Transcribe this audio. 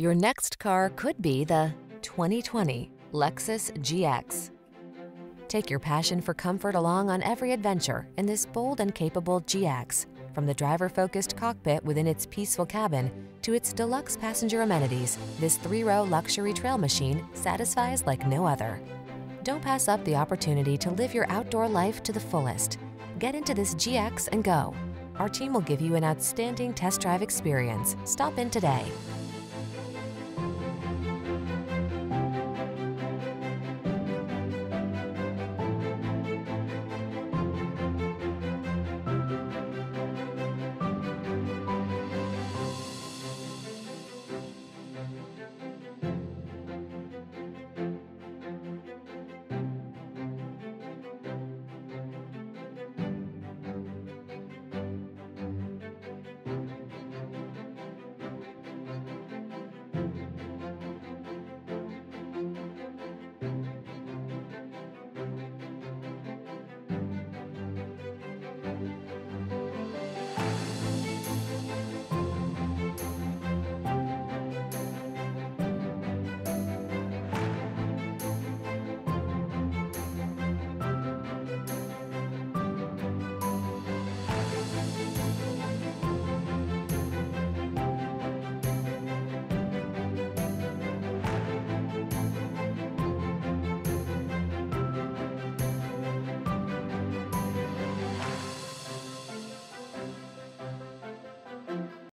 Your next car could be the 2020 Lexus GX. Take your passion for comfort along on every adventure in this bold and capable GX. From the driver-focused cockpit within its peaceful cabin to its deluxe passenger amenities, this three-row luxury trail machine satisfies like no other. Don't pass up the opportunity to live your outdoor life to the fullest. Get into this GX and go. Our team will give you an outstanding test drive experience. Stop in today.